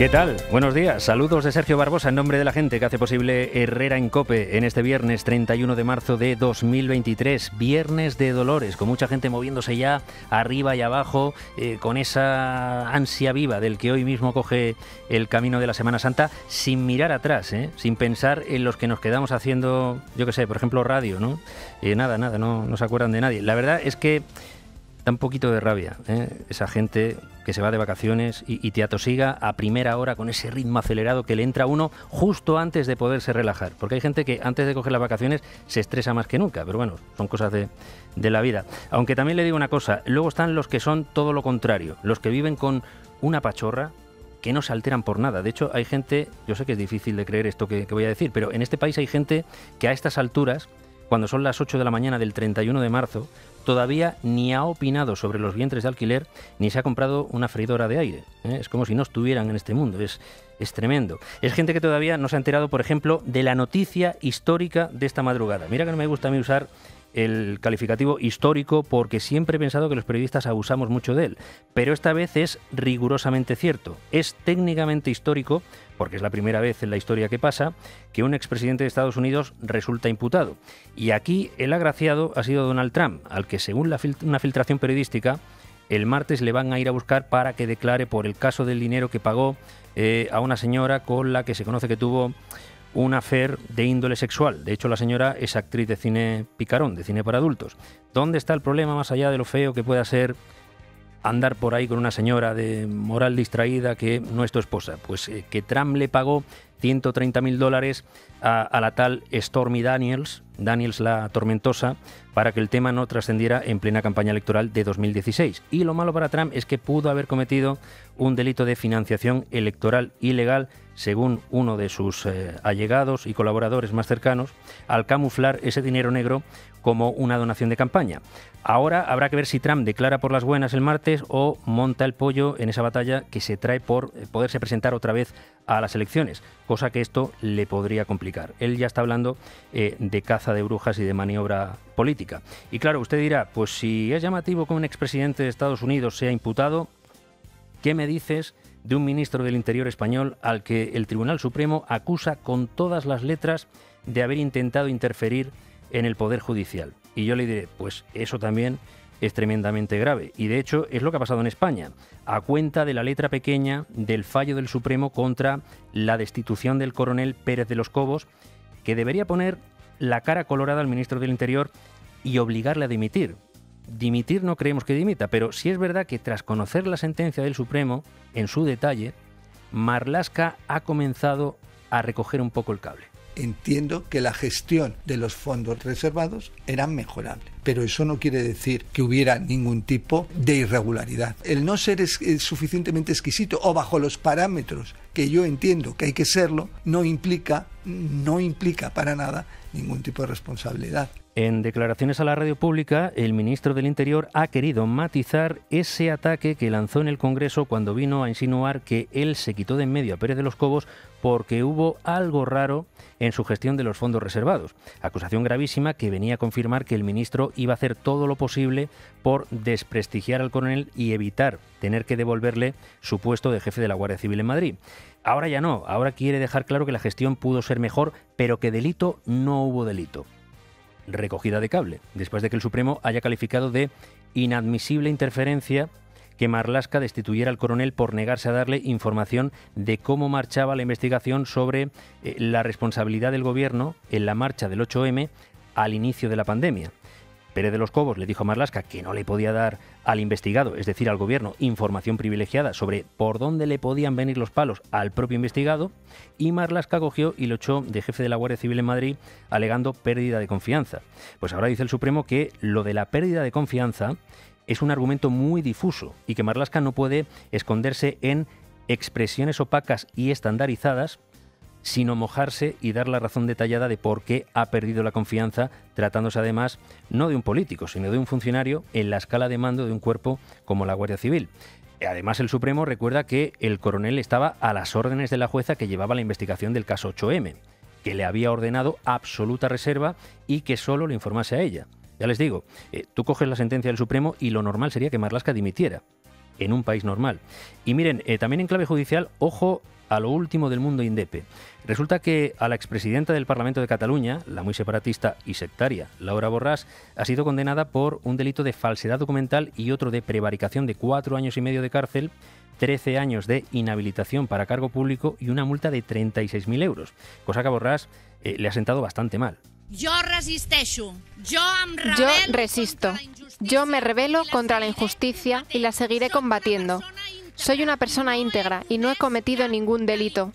¿Qué tal? Buenos días. Saludos de Sergio Barbosa en nombre de la gente que hace posible Herrera en Cope en este viernes 31 de marzo de 2023. Viernes de Dolores, con mucha gente moviéndose ya arriba y abajo, eh, con esa ansia viva del que hoy mismo coge el camino de la Semana Santa, sin mirar atrás, ¿eh? sin pensar en los que nos quedamos haciendo, yo qué sé, por ejemplo, radio, ¿no? Eh, nada, nada, no, no se acuerdan de nadie. La verdad es que da un poquito de rabia ¿eh? esa gente que se va de vacaciones y, te atosiga a primera hora con ese ritmo acelerado que le entra a uno justo antes de poderse relajar. Porque hay gente que antes de coger las vacaciones se estresa más que nunca, pero bueno, son cosas de, de la vida. Aunque también le digo una cosa, luego están los que son todo lo contrario, los que viven con una pachorra, que no se alteran por nada. De hecho, hay gente, yo sé que es difícil de creer esto que, que, voy a decir, pero en este país hay gente que a estas alturas, cuando son las 8 de la mañana del 31 de marzo, todavía ni ha opinado sobre los vientres de alquiler ni se ha comprado una freidora de aire. ¿eh? Es como si no estuvieran en este mundo. Es, es tremendo. Es gente que todavía no se ha enterado, por ejemplo, de la noticia histórica de esta madrugada. Mira que no me gusta a mí usar el calificativo histórico porque siempre he pensado que los periodistas abusamos mucho de él, pero esta vez es rigurosamente cierto. Es técnicamente histórico, porque es la primera vez en la historia que pasa, que un expresidente de Estados Unidos resulta imputado. Y aquí el agraciado ha sido Donald Trump, al que según una filtración periodística, el martes le van a ir a buscar para que declare por el caso del dinero que pagó eh, a una señora con la que se conoce que tuvo un afer de índole sexual. De hecho, la señora es actriz de cine picarón, de cine para adultos. ¿Dónde está el problema más allá de lo feo que pueda ser andar por ahí con una señora de moral distraída que no es tu esposa? Pues eh, que Trump le pagó 130 mil dólares a, la tal Stormy Daniels, Daniels la tormentosa, para que el tema no trascendiera en plena campaña electoral de 2016. Y lo malo para Trump es que pudo haber cometido un delito de financiación electoral ilegal según uno de sus eh, allegados y colaboradores más cercanos, al camuflar ese dinero negro como una donación de campaña. Ahora habrá que ver si Trump declara por las buenas el martes o monta el pollo en esa batalla que se trae por eh, poderse presentar otra vez a las elecciones, cosa que esto le podría complicar. Él ya está hablando eh, de caza de brujas y de maniobra política. Y claro, usted dirá, pues si es llamativo que un expresidente de Estados Unidos sea imputado, ¿qué me dices de un ministro del Interior español al que el Tribunal Supremo acusa con todas las letras de haber intentado interferir en el Poder Judicial. Y yo le diré, pues eso también es tremendamente grave. Y de hecho es lo que ha pasado en España, a cuenta de la letra pequeña del fallo del Supremo contra la destitución del coronel Pérez de los Cobos, que debería poner la cara colorada al ministro del Interior y obligarle a dimitir dimitir no creemos que dimita, pero sí es verdad que tras conocer la sentencia del Supremo, en su detalle, Marlasca ha comenzado a recoger un poco el cable. Entiendo que la gestión de los fondos reservados era mejorable, pero eso no quiere decir que hubiera ningún tipo de irregularidad. El no ser es, suficientemente exquisito o bajo los parámetros que yo entiendo que hay que serlo, no implica, no implica para nada ningún tipo de responsabilidad. En declaraciones a la radio pública, el ministro del Interior ha querido matizar ese ataque que lanzó en el Congreso cuando vino a insinuar que él se quitó de en medio a Pérez de los Cobos porque hubo algo raro en su gestión de los fondos reservados. Acusación gravísima que venía a confirmar que el ministro iba a hacer todo lo posible por desprestigiar al coronel y evitar tener que devolverle su puesto de jefe de la Guardia Civil en Madrid. Ahora ya no, ahora quiere dejar claro que la gestión pudo ser mejor, pero que delito no hubo delito recogida de cable, después de que el Supremo haya calificado de inadmisible interferencia que Marlasca destituyera al coronel por negarse a darle información de cómo marchaba la investigación sobre eh, la responsabilidad del gobierno en la marcha del 8M al inicio de la pandemia. Pérez de los Cobos le dijo a Marlasca que no le podía dar al investigado, es decir, al gobierno, información privilegiada sobre por dónde le podían venir los palos al propio investigado, y Marlasca cogió y lo echó de jefe de la Guardia Civil en Madrid, alegando pérdida de confianza. Pues ahora dice el Supremo que lo de la pérdida de confianza es un argumento muy difuso y que Marlasca no puede esconderse en expresiones opacas y estandarizadas sino mojarse y dar la razón detallada de por qué ha perdido la confianza, tratándose además no de un político, sino de un funcionario en la escala de mando de un cuerpo como la Guardia Civil. Además, el Supremo recuerda que el coronel estaba a las órdenes de la jueza que llevaba la investigación del caso 8M, que le había ordenado absoluta reserva y que solo le informase a ella. Ya les digo, eh, tú coges la sentencia del Supremo y lo normal sería que Marlasca dimitiera en un país normal. Y miren, eh, también en clave judicial, ojo a lo último del mundo indepe. Resulta que a la expresidenta del Parlamento de Cataluña, la muy separatista y sectaria Laura Borràs, ha sido condenada por un delito de falsedad documental y otro de prevaricación de cuatro años y medio de cárcel 13 años de inhabilitación para cargo público y una multa de 36.000 euros, cosa que a Borràs eh, le ha sentado bastante mal. Yo resisto. Yo, Yo resisto. Yo me rebelo contra la injusticia y la seguiré combatiendo. Soy una persona íntegra y no he cometido ningún delito.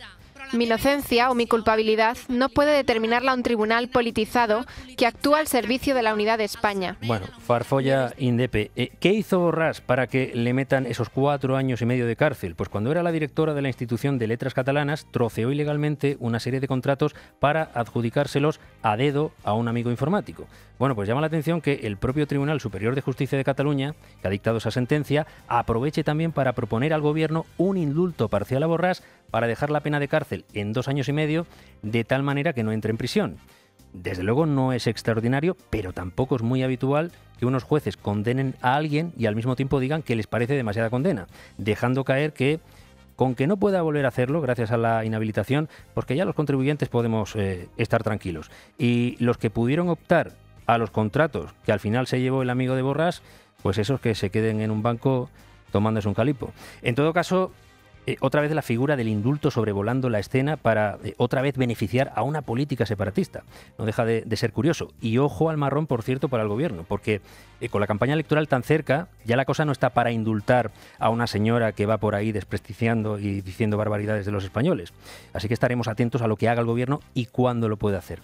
Mi inocencia o mi culpabilidad no puede determinarla un tribunal politizado que actúa al servicio de la unidad de España. Bueno, Farfolla Indepe. Eh, ¿Qué hizo Borràs para que le metan esos cuatro años y medio de cárcel? Pues cuando era la directora de la institución de letras catalanas, troceó ilegalmente una serie de contratos para adjudicárselos a dedo a un amigo informático. Bueno, pues llama la atención que el propio Tribunal Superior de Justicia de Cataluña, que ha dictado esa sentencia, aproveche también para proponer al gobierno un indulto parcial a Borràs para dejar la pena de cárcel en dos años y medio, de tal manera que no entre en prisión. Desde luego no es extraordinario, pero tampoco es muy habitual que unos jueces condenen a alguien y al mismo tiempo digan que les parece demasiada condena, dejando caer que con que no pueda volver a hacerlo gracias a la inhabilitación, porque ya los contribuyentes podemos eh, estar tranquilos. Y los que pudieron optar a los contratos que al final se llevó el amigo de Borras, pues esos que se queden en un banco tomándose un calipo. En todo caso, eh, otra vez la figura del indulto sobrevolando la escena para eh, otra vez beneficiar a una política separatista. No deja de, ser curioso. Y ojo al marrón, por cierto, para el gobierno, porque eh, con la campaña electoral tan cerca, ya la cosa no está para indultar a una señora que va por ahí desprestigiando y diciendo barbaridades de los españoles. Así que estaremos atentos a lo que haga el gobierno y cuándo lo puede hacer.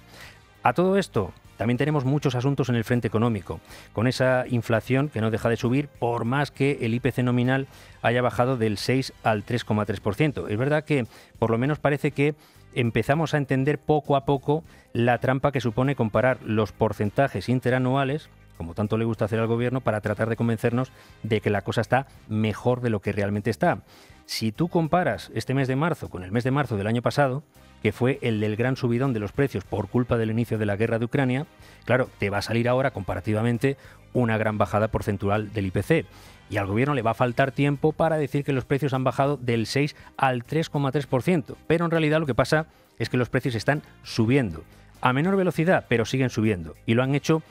A todo esto, también tenemos muchos asuntos en el frente económico, con esa inflación que no deja de subir por más que el IPC nominal haya bajado del 6 al 3,3%. Es verdad que por lo menos parece que empezamos a entender poco a poco la trampa que supone comparar los porcentajes interanuales como tanto le gusta hacer al gobierno, para tratar de convencernos de que la cosa está mejor de lo que realmente está. Si tú comparas este mes de marzo con el mes de marzo del año pasado, que fue el del gran subidón de los precios por culpa del inicio de la guerra de Ucrania, claro, te va a salir ahora comparativamente una gran bajada porcentual del IPC. Y al gobierno le va a faltar tiempo para decir que los precios han bajado del 6 al 3,3%. Pero en realidad lo que pasa es que los precios están subiendo. A menor velocidad, pero siguen subiendo. Y lo han hecho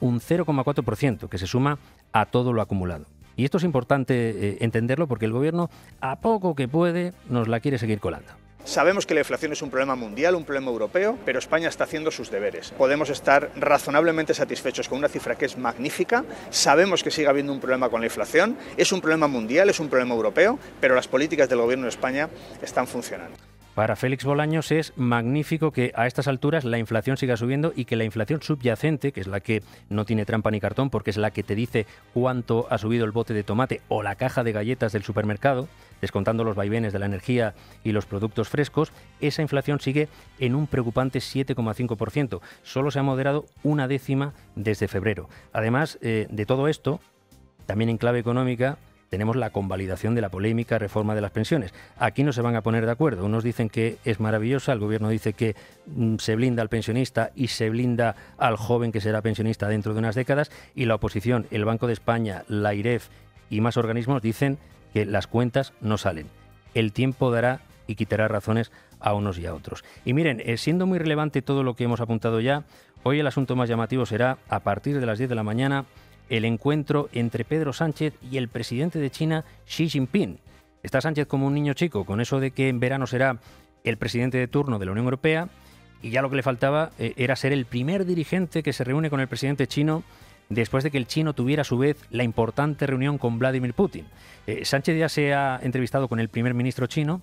un 0,4%, que se suma a todo lo acumulado. Y esto es importante eh, entenderlo porque el gobierno, a poco que puede, nos la quiere seguir colando. Sabemos que la inflación es un problema mundial, un problema europeo, pero España está haciendo sus deberes. Podemos estar razonablemente satisfechos con una cifra que es magnífica. Sabemos que sigue habiendo un problema con la inflación. Es un problema mundial, es un problema europeo, pero las políticas del Gobierno de España están funcionando. Para Félix Bolaños es magnífico que a estas alturas la inflación siga subiendo y que la inflación subyacente, que es la que no tiene trampa ni cartón porque es la que te dice cuánto ha subido el bote de tomate o la caja de galletas del supermercado, descontando los vaivenes de la energía y los productos frescos, esa inflación sigue en un preocupante 7,5%. Solo se ha moderado una décima desde febrero. Además eh, de todo esto, también en clave económica, tenemos la convalidación de la polémica reforma de las pensiones. Aquí no se van a poner de acuerdo. Unos dicen que es maravillosa, el gobierno dice que mm, se blinda al pensionista y se blinda al joven que será pensionista dentro de unas décadas, y la oposición, el Banco de España, la IREF y más organismos dicen que las cuentas no salen. El tiempo dará y quitará razones a unos y a otros. Y miren, eh, siendo muy relevante todo lo que hemos apuntado ya, hoy el asunto más llamativo será, a partir de las 10 de la mañana, el encuentro entre Pedro Sánchez y el presidente de China, Xi Jinping. Está Sánchez como un niño chico, con eso de que en verano será el presidente de turno de la Unión Europea, y ya lo que le faltaba eh, era ser el primer dirigente que se reúne con el presidente chino después de que el chino tuviera a su vez la importante reunión con Vladimir Putin. Eh, Sánchez ya se ha entrevistado con el primer ministro chino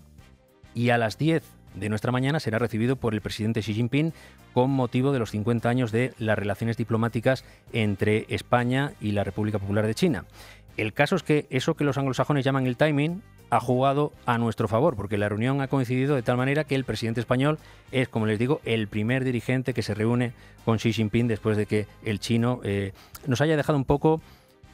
y a las 10 de nuestra mañana será recibido por el presidente Xi Jinping con motivo de los 50 años de las relaciones diplomáticas entre España y la República Popular de China. El caso es que eso que los anglosajones llaman el timing ha jugado a nuestro favor, porque la reunión ha coincidido de tal manera que el presidente español es, como les digo, el primer dirigente que se reúne con Xi Jinping después de que el chino eh, nos haya dejado un poco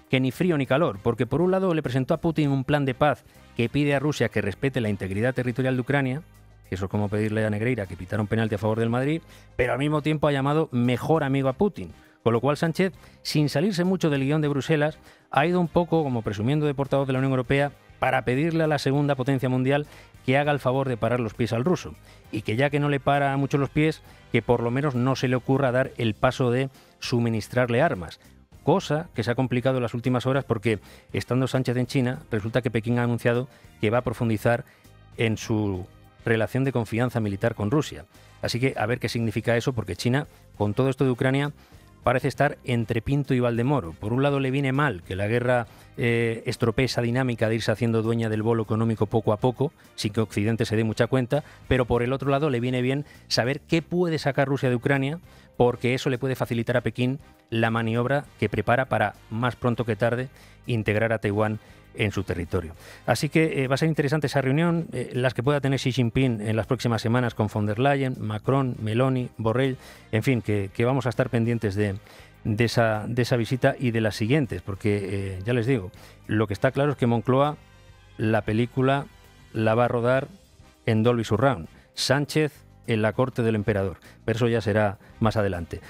que ni frío ni calor, porque por un lado le presentó a Putin un plan de paz que pide a Rusia que respete la integridad territorial de Ucrania, eso es como pedirle a Negreira que pitara un penalti a favor del Madrid, pero al mismo tiempo ha llamado mejor amigo a Putin, Con lo cual Sánchez, sin salirse mucho del guion de Bruselas, ha ido un poco como presumiendo de portavoz de la Unión Europea para pedirle a la segunda potencia mundial que haga el favor de parar los pies al ruso y que ya que no le para mucho los pies, que por lo menos no se le ocurra dar el paso de suministrarle armas. Cosa que se ha complicado en las últimas horas porque, estando Sánchez en China, resulta que Pekín ha anunciado que va a profundizar en su relación de confianza militar con Rusia. Así que a ver qué significa eso, porque China, con todo esto de Ucrania, parece estar entre Pinto y Valdemoro. Por un lado le viene mal que la guerra eh, estropee esa dinámica de irse haciendo dueña del bolo económico poco a poco, sin que Occidente se dé mucha cuenta, pero por el otro lado le viene bien saber qué puede sacar Rusia de Ucrania, porque eso le puede facilitar a Pekín la maniobra que prepara para, más pronto que tarde, integrar a Taiwán en su territorio. Así que eh, va a ser interesante esa reunión, eh, las que pueda tener Xi Jinping en las próximas semanas con von der Leyen, Macron, Meloni, Borrell, en fin, que, vamos a estar pendientes de, esa, visita y de las siguientes, porque eh, ya les digo, lo que está claro es que Moncloa la película la va a rodar en Dolby Surround. Sánchez en la corte del emperador, pero eso ya será más adelante.